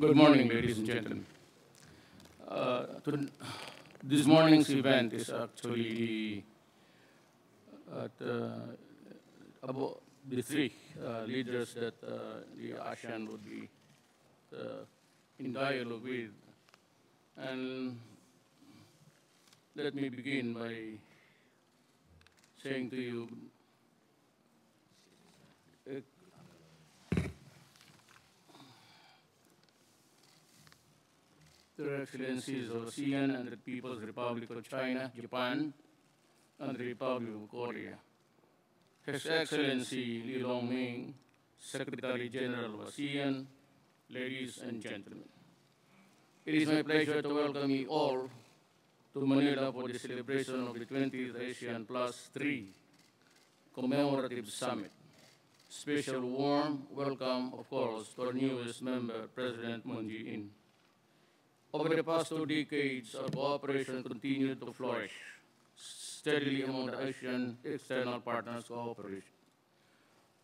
Good morning, ladies and gentlemen. Uh, to- this morning's event is actually at uh, about the three uh, leaders that uh, the ASEAN would be uh, in dialogue with. And let me begin by saying to you, Your Excellencies of ASEAN and the People's Republic of China, Japan, and the Republic of Korea. His Excellency Le Luong Minh, Secretary General of ASEAN, ladies and gentlemen. It is my pleasure to welcome you all to Manila for the celebration of the 20th ASEAN Plus 3 commemorative summit. Special warm welcome, of course, to our newest member, President Moon Jae-in. Over the past two decades, our cooperation continued to flourish steadily among the Asian external partners cooperation.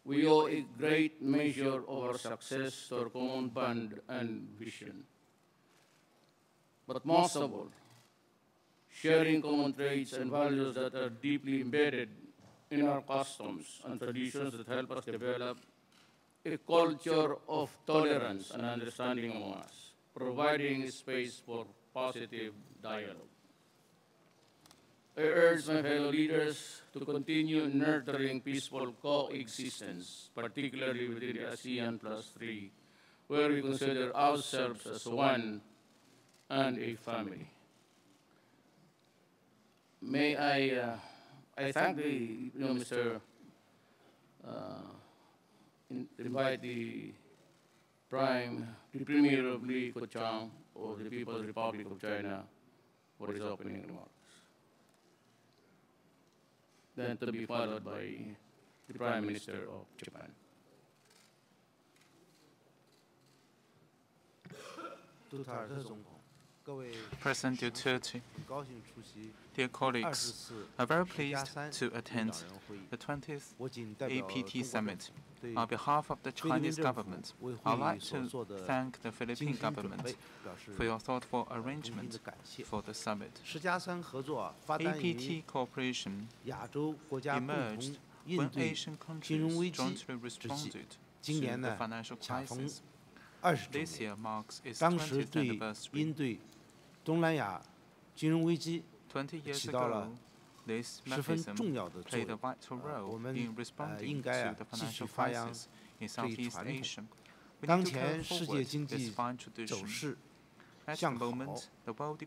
We owe a great measure of our success to our common bond and vision. But most of all, sharing common traits and values that are deeply embedded in our customs and traditions that help us develop a culture of tolerance and understanding among us, providing space for positive dialogue. I urge my fellow leaders to continue nurturing peaceful coexistence, particularly within the ASEAN Plus 3, where we consider ourselves as one and a family. May I, uh, I thank the, you know, Mr. Uh, invite the prime the Premier of Li Keqiang of the People's Republic of China for his opening remarks. Then to be followed by the Prime Minister of Japan. President Duterte, dear colleagues, I'm very pleased to attend the 20th APT Summit. On behalf of the Chinese government, I'd like to thank the Philippine government for your thoughtful arrangement for the summit. APT cooperation emerged when Asian countries jointly responded to the financial crisis. This year marks its 20th anniversary. 东南亚金融危机起到了十分重要的作用。我们呃应该啊继续发扬这一传统。当前世界经济走势向好，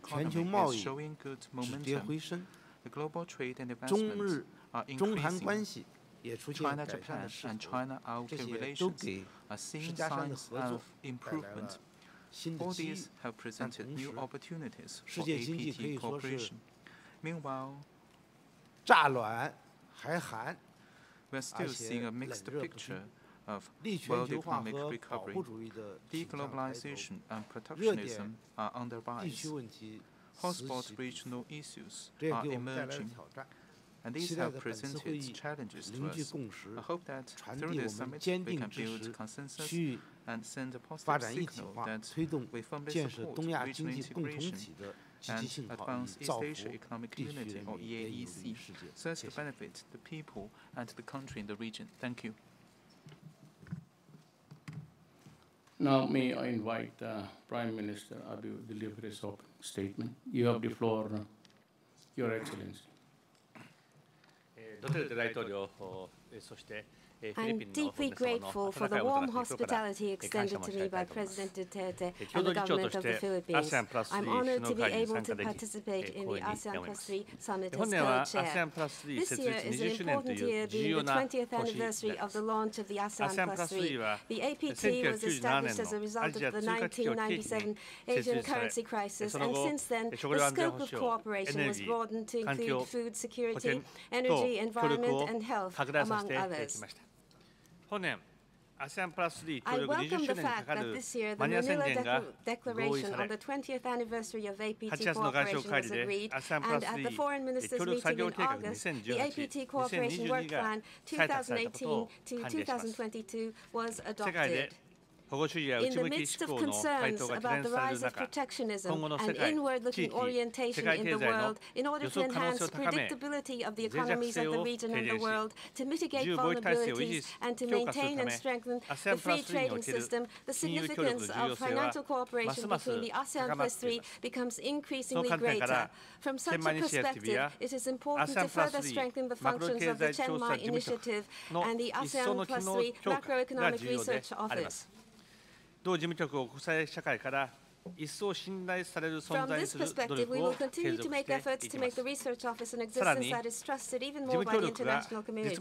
全球贸易止跌回升，中日中韩关系也出现改善的势头，这些都给石家庄的合作带来了。All these have presented new opportunities for APT cooperation. Meanwhile, we're still seeing a mixed picture of world economic recovery. Deglobalization and protectionism are under rise. Hotspot regional issues are emerging, and these have presented challenges to us. I hope that through this summit we can build consensus 发展一体化，推动建设东亚经济共同体的。And advance East Asia Economic Community, or EAEC, so as to benefit the people and the country in the region. Thank you. Now, may I invite uh, Prime Minister Abe to deliver his opening statement. You have the floor, Your Excellency. Eh, ドテルテ大統領、そして I'm deeply grateful for the warm hospitality extended to me by President Duterte and the government of the Philippines. I'm honored to be able to participate in the ASEAN Plus 3 Summit as co-chair. This year is an important year being the 20th anniversary of the launch of the ASEAN Plus 3. The APT was established as a result of the 1997 Asian currency crisis, and since then, the scope of cooperation was broadened to include food security, energy, environment, and health, among others. ました本年 ASEAN プラス3協 I 力 welcome 20 the 周年にか fact か that る this year the マニラ宣 Manila 言が Decla- 合意 Declaration さ on れ the 20th anniversary of 8 APT 月の外相 cooperation 会 was 議で agreed, ASEAN プ and ラス at the Foreign 3 Ministers 協力作 meeting 業 in 計画 August, the 2018 APT Cooperation Work 2022が Plan 採択されたことを 2018 to 歓迎します 2022 was 世界で In the midst of concerns about the rise of protectionism and inward-looking orientation in the world, in order to enhance predictability of the economies of the region and the world, to mitigate vulnerabilities and to maintain and strengthen the free trading system, the significance of financial cooperation between the ASEAN plus three becomes increasingly greater. From such a perspective, it is important to further strengthen the functions of the Chiang Mai Initiative and the ASEAN plus three Macroeconomic Research Office. 同事務局を国際社会から From this perspective, we will continue to make efforts to make the research office an existence that is trusted even more by the international community.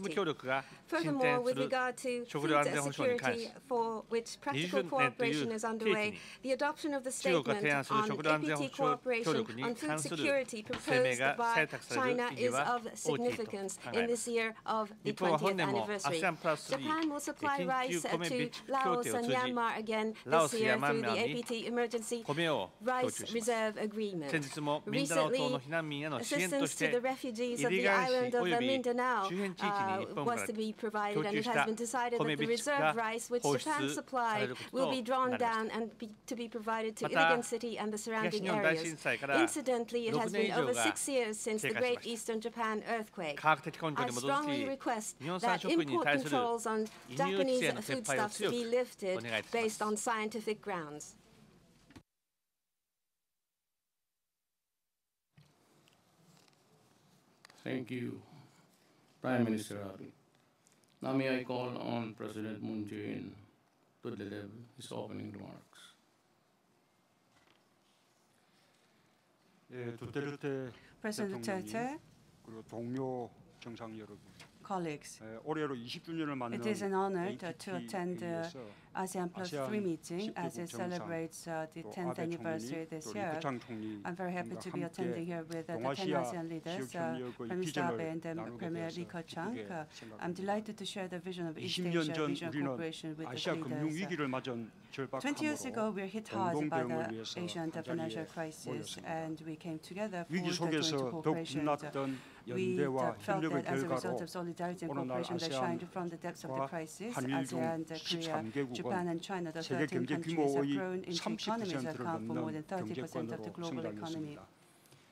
Furthermore, with regard to food security, for which practical cooperation is underway, the adoption of the statement on APT cooperation on food security proposed by China is of significance in this year of the 20th anniversary. Japan will supply rice to Laos and Myanmar again this year through the APT emergency 米を供 rice 給します reserve agreement. 先日もミンダナオ島の避難民への支援と Assistance し to て the refugees イ of リ the ガン island 市 of および Mindanao 周辺地域に uh, 日本か was ら to be 供 provided, and 給 it し has た been decided 米 that the 備蓄 reserve が rice which 放出 Japan さ supplied れること will be と drawn なりま down す and be, to be provided to また Iligan City and the 東 surrounding 日本大 areas. 震災から Incidentally, it 6 has 年以 been 上 over が six years since the 経過し Great ました Eastern Japan earthquake. 科学的根拠 I に基づ strongly き request 日本産 that 食品に import 対する controls on 輸入規 Japanese 制の撤廃を foodstuffs 強く be lifted お願いいたします based on scientific grounds. Thank you, Prime Minister Abe. Now may I call on President Moon Jae-in to deliver his opening remarks. 예, 두테르테 President 대통령님, Duterte, 그리고 동료 정상 여러분, colleagues. It is an honor to attend uh, the ASEAN Plus 3 meeting as it celebrates uh, the 10th anniversary this year. I'm very happy to be attending here with uh, the 10 ASEAN leaders, uh, Prime Minister Abe and um, Premier Li Keqiang. Uh, I'm delighted to share the vision of East Asia Vision cooperation with the leaders. 20 years ago, we were hit hard by the Asian financial crisis, and we came together for the joint cooperation. Uh, 빛났던 We 연대와 felt 협력의 that as a result 결과로 of solidarity and 오늘날 cooperation that shined from the depths of the 아세안과 crisis, 한일 중 ASEAN, the Korea, 13개국은 Japan, and China, the 세계 13 경제 countries have 규모의 grown into economies that 30%를 account for more than 넘는 30% of the 경제권으로 global economy. 성장했습니다.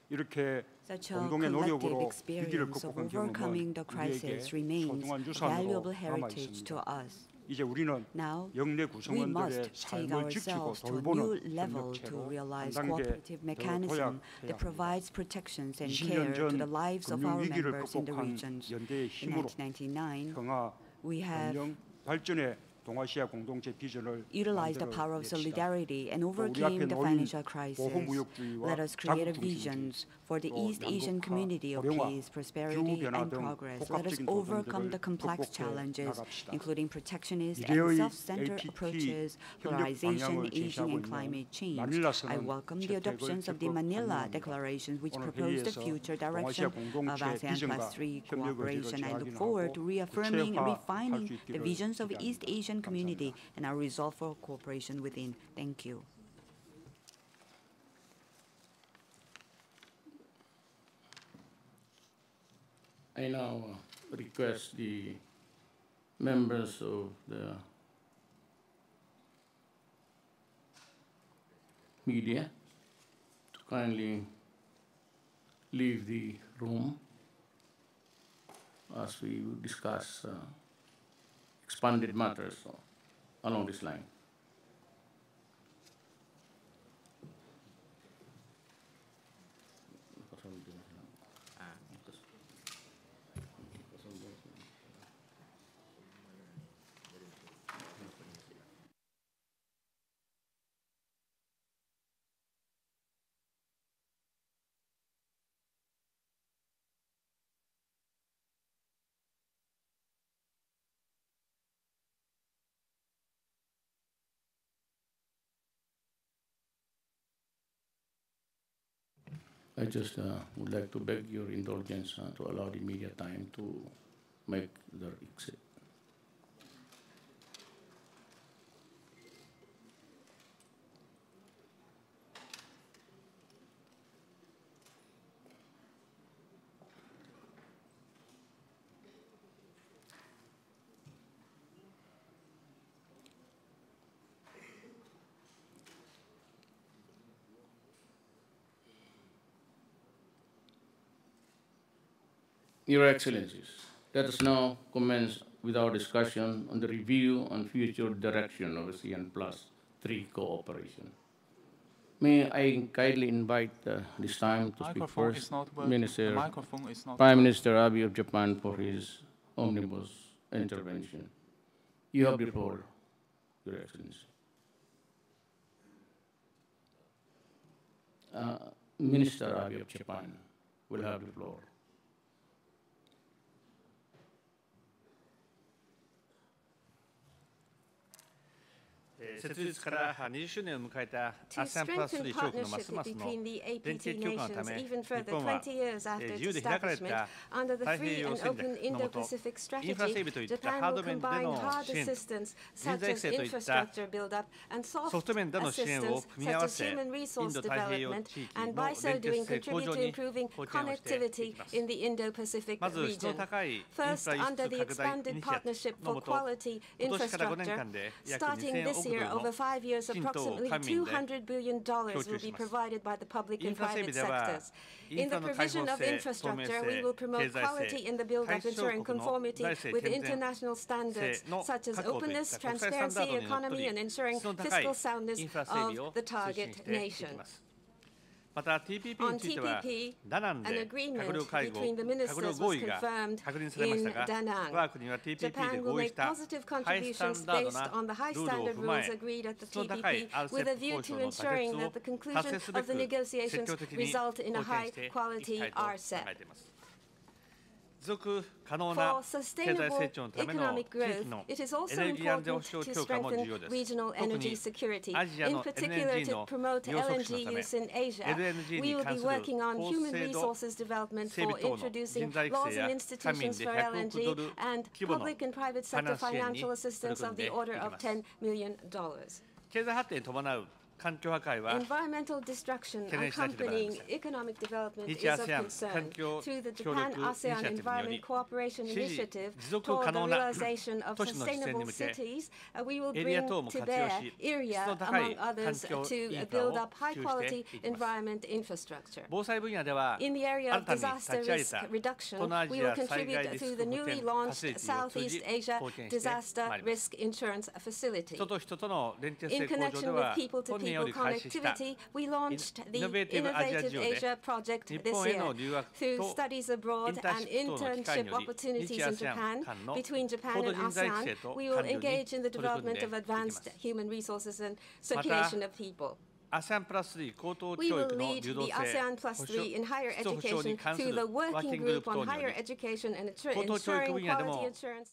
이렇게 Such a 공동의 collective 노력으로 위기를 experience of 극복한 overcoming 경험은 the 우리에게 crisis remains 소중한 a 유산으로 valuable 남아 heritage to 있습니다. us. 이제 우리는 Now, 영내 we 구성원들의 must take 삶을 지키고 ourselves to a new 돌보는 level to 협력체로 한 realize 단계 cooperative 더 mechanism 도약해야 that 합니다. provides protections and care 20년 to 전 the lives of 금융 our 위기를 members in the 극복한 regions. 연대의 In 힘으로 1999, 평화, we have 번영, 발전의 utilized the power of solidarity and overcame the financial crisis. Let us create a vision for the East Asian community of peace, prosperity, and progress. Let us overcome the complex challenges, including protectionist and self-centered approaches, polarization, aging, and climate change. I welcome the adoptions of the Manila Declaration, which proposed the future direction of ASEAN Plus 3 cooperation. I look forward to reaffirming and refining the visions of East Asian Asian community and our resolve for cooperation within. Thank you. I now request the members of the media to kindly leave the room as we discuss uh, expanded matters along this line. I just uh, would like to beg your indulgence uh, to allow the media time to make their Your Excellencies, let us now commence with our discussion on the review and future direction of ASEAN Plus 3 cooperation. May I kindly invite uh, this time to speak first. Minister, The microphone is not. Prime Minister Abe of Japan for his omnibus intervention. You have the floor, Your Excellency. Uh, Minister Abe of Japan will have the floor. 設立から20周年を迎えた To ASEAN プラス strengthen 3諸国のま partnership すますの between the 連 APT 携強化のた nations め even 日 further 本は 20 years え after ー its 自由で開かれ establishment た under the 太平 free 洋 and 戦 open 略のもと Indo-Pacific インフラ整 strategy, 備といったハ Japan ード will 面で combine の hard 支援 assistance 人 such 材育 as 成といった infrastructure build-up and ソ soft フト面での支援を assistance 組み合 such わ as せ human イン resource ド太平洋 development 地域 and の by so 連 doing 結性向 contribute 上 to に improving 貢献をしてい connectivity きます in the Indo-Pacific まず質の region. 高いインフ First, ラ輸 under 出 the 拡大イ expanded ニシアティ partnership ブの for もと quality 今年から5年 infrastructure, 間で約 starting 2000 this 億 year, over five years, approximately $200 billion will be provided by the public and private sectors. In the provision of infrastructure, we will promote quality in the build-up, ensuring conformity with international standards such as openness, transparency, economy, and ensuring fiscal soundness of the target nation. ますまた TPP On については TPP, ダナン An で agreement 閣僚会合 between the 閣 ministers 僚 was 合意が confirmed 確認されました in が Danang. 我が国は TPP で Japan will 合意し make た positive ハイスタ contributions ンダード based な on the high ルールを standard 踏ま rules え agreed at the 質の高い TPP RCEP with a view 交渉 to の妥 ensuring 結を that the 達 conclusion 成すべ of the く積 negotiations 極的に result in a 貢献 high していき quality たいと考 RCEP. えています持続可能な for sustainable economic growth, it is also important to strengthen regional energy security, in particular to promote LNG use in Asia. We will be working on human resources development for introducing laws and institutions for LNG and public and private sector financial assistance of the order of $10 million 経済発展に伴う環境破壊は Environmental destruction 懸念しなければなりません accompanying economic development 日 is of ASEAN concern. 環境 Through the 協力 Japan イニシアテ ASEAN ィブにより Environment Cooperation 支持 Initiative 持続 toward 可 the 能な realization of 都市の実践に sustainable 向け cities, uh, we will エリア bring 等も to 活用 bear し area, 質の高い among others, 環境イ to ンフラ build を up high 普及して quality いきます environment infrastructure. 防災分野では In the area 新 of たに立 disaster ち上げ risk た reduction, 東南ア we ジ will ア災害 contribute リス through ク the 保 newly 険ファシ launched リティを通じ Southeast Asia 貢献して Disaster まいります Risk Insurance Facility. 人と人との連携 In 性向上で connection with は people to 本年よ people connectivity, we launched the Innovative, Asia Project this year through studies abroad and internship opportunities in Japan. Between Japan and ASEAN, we will engage in the development of advanced human resources and circulation of people. We will lead the ASEAN Plus 3 in higher education to the Working Group on Higher Education and Ensuring Quality Assurance.